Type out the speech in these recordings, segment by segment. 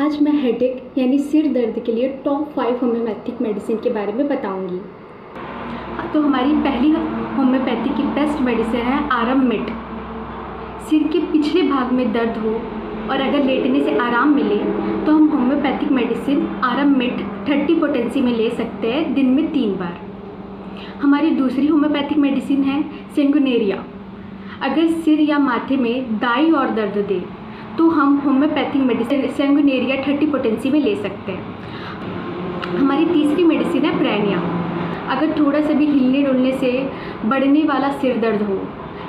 आज मैं हेडेक यानी सिर दर्द के लिए टॉप फाइव होम्योपैथिक मेडिसिन के बारे में बताऊँगी। तो हमारी पहली होम्योपैथी की बेस्ट मेडिसिन है आरम मिट सिर के पिछले भाग में दर्द हो और अगर लेटने से आराम मिले तो हम होम्योपैथिक मेडिसिन आरम मिट थर्टी पोटेंसी में ले सकते हैं दिन में तीन बार। हमारी दूसरी होम्योपैथिक मेडिसिन है सेंगुनेरिया अगर सिर या माथे में दाई और दर्द दे तो हम homeopathic medicine sanguinaria thirty potency में ले सकते हैं। हमारी तीसरी मेडिसिन है प्रैनिया अगर थोड़ा सा भी हिलने डुलने से बढ़ने वाला सिर दर्द हो,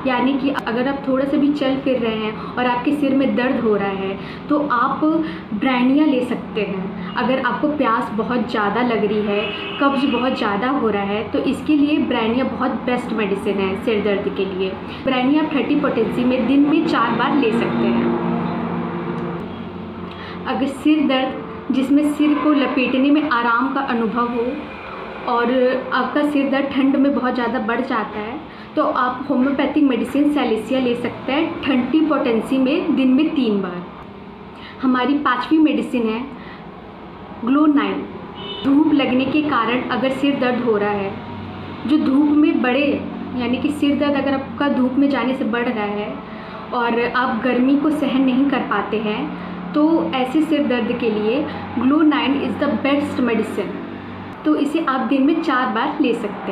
यानी कि अगर आप थोड़ा सा भी चल फिर रहे हैं और आपके सिर में दर्द हो रहा है तो आप ब्रैनिया ले सकते हैं। अगर आपको प्यास बहुत ज़्यादा लग रही है, कब्ज बहुत ज़्यादा हो रहा है तो इसके लिए ब्रैनिया बहुत बेस्ट मेडिसिन है सिर दर्द के लिए। ब्रैनिया थर्टी पोटेंसी में दिन में चार बार ले सकते हैं। अगर सिर दर्द, जिसमें सिर को लपेटने में आराम का अनुभव हो और आपका सिर दर्द ठंड में बहुत ज़्यादा बढ़ जाता है तो आप होम्योपैथिक मेडिसिन सेलेसिया ले सकते हैं ठंडी पोटेंसी में दिन में तीन बार। हमारी पांचवी मेडिसिन है ग्लो नाइन धूप लगने के कारण अगर सिर दर्द हो रहा है, जो धूप में बढ़े यानी कि सिर दर्द अगर आपका धूप में जाने से बढ़ रहा है और आप गर्मी को सहन नहीं कर पाते हैं तो ऐसे सिर दर्द के लिए glonoine is the best medicine तो इसे आप दिन में चार बार ले सकते हैं।